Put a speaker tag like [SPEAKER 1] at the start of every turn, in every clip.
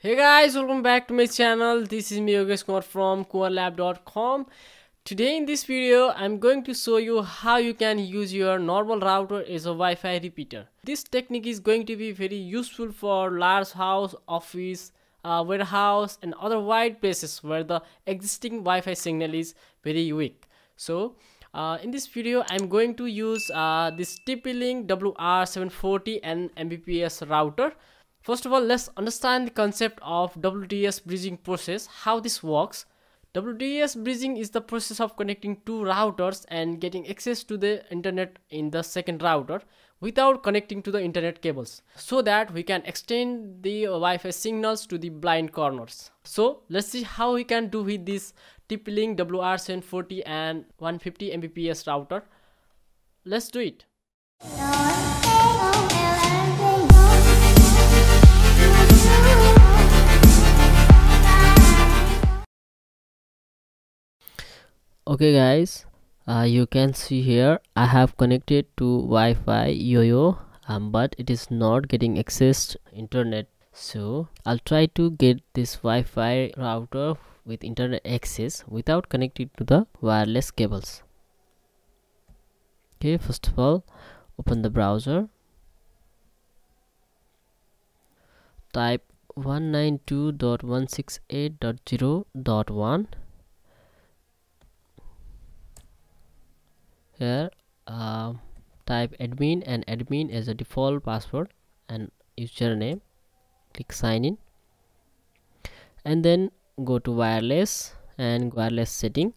[SPEAKER 1] Hey guys, welcome back to my channel. This is me Yogesh Kunwar from kunwarlab.com. Today in this video, I'm going to show you how you can use your normal router as a Wi-Fi repeater. This technique is going to be very useful for large house, office, uh, warehouse and other wide places where the existing Wi-Fi signal is very weak. So uh, in this video, I'm going to use uh, this TP-Link WR740N Mbps router First of all, let's understand the concept of WDS bridging process, how this works. WDS bridging is the process of connecting two routers and getting access to the internet in the second router without connecting to the internet cables so that we can extend the Wi-Fi signals to the blind corners. So let's see how we can do with this TP-Link WR740N 150 Mbps router. Let's do it. Okay guys. Uh, you can see here I have connected to Wi-Fi YoYo um, but it is not getting accessed internet. So I'll try to get this Wi-Fi router with internet access without connecting to the wireless cables. Okay first of all open the browser. Type 192.168.0.1 here uh, type admin and admin as a default password and username. Click sign in. And then go to wireless and wireless setting.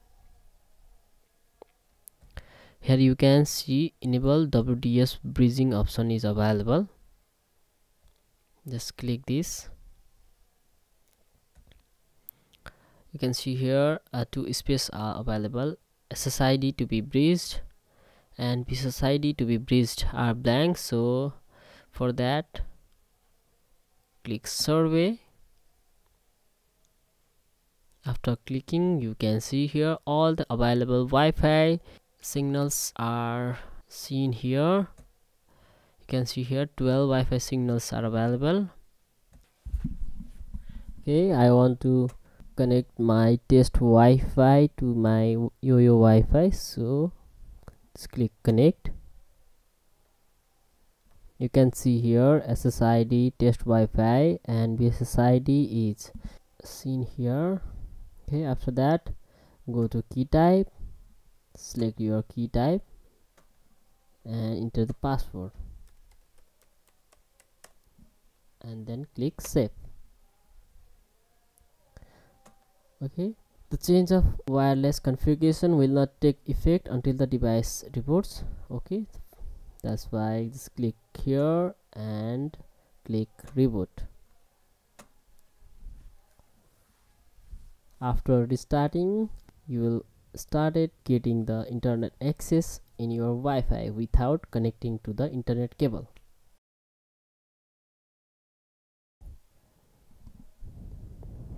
[SPEAKER 1] Here you can see enable WDS bridging option is available. Just click this. You can see here uh, two space are available. SSID to be bridged and BSSID to be bridged are blank. So for that click survey. After clicking you can see here all the available Wi-Fi signals are seen here. You can see here 12 Wi-Fi signals are available. Okay I want to connect my test Wi-Fi to my YoYo Wi-Fi. So let's click connect. You can see here SSID test Wi-Fi and BSSID is seen here. Okay after that go to key type select your key type and enter the password. And then click save. Okay the change of wireless configuration will not take effect until the device reboots okay that's why just click here and click reboot. After restarting you will started getting the internet access in your Wi-Fi without connecting to the internet cable.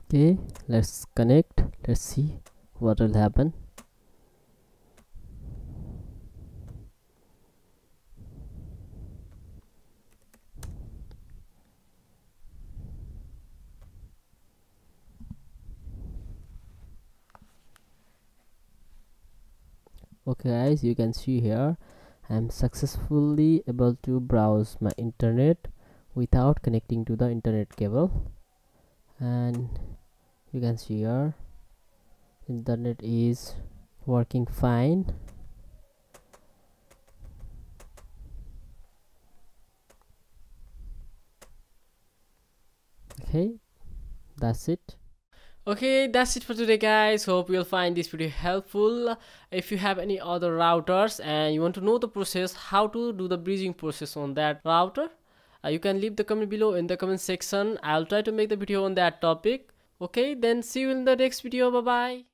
[SPEAKER 1] Okay let's connect. Let's see what will happen. Okay guys you can see here i'm successfully able to browse my internet without connecting to the internet cable. And you can see here. Internet is working fine. Okay that's it. Okay that's it for today guys. Hope you'll find this video helpful. If you have any other routers and you want to know the process how to do the bridging process on that router uh, you can leave the comment below in the comment section. I'll try to make the video on that topic okay then see you in the next video. Bye bye